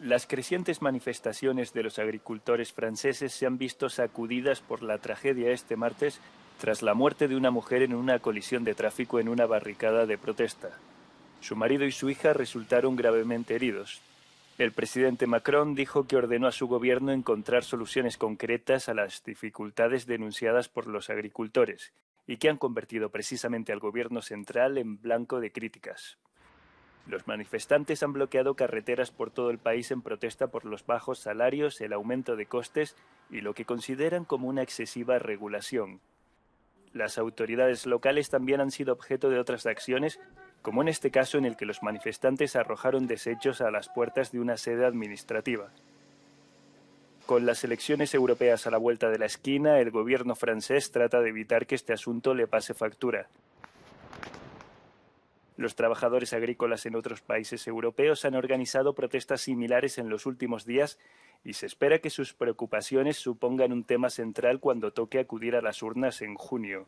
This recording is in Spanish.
Las crecientes manifestaciones de los agricultores franceses se han visto sacudidas por la tragedia este martes tras la muerte de una mujer en una colisión de tráfico en una barricada de protesta. Su marido y su hija resultaron gravemente heridos. El presidente Macron dijo que ordenó a su gobierno encontrar soluciones concretas a las dificultades denunciadas por los agricultores y que han convertido precisamente al gobierno central en blanco de críticas. Los manifestantes han bloqueado carreteras por todo el país en protesta por los bajos salarios, el aumento de costes y lo que consideran como una excesiva regulación. Las autoridades locales también han sido objeto de otras acciones como en este caso en el que los manifestantes arrojaron desechos a las puertas de una sede administrativa. Con las elecciones europeas a la vuelta de la esquina, el gobierno francés trata de evitar que este asunto le pase factura. Los trabajadores agrícolas en otros países europeos han organizado protestas similares en los últimos días y se espera que sus preocupaciones supongan un tema central cuando toque acudir a las urnas en junio.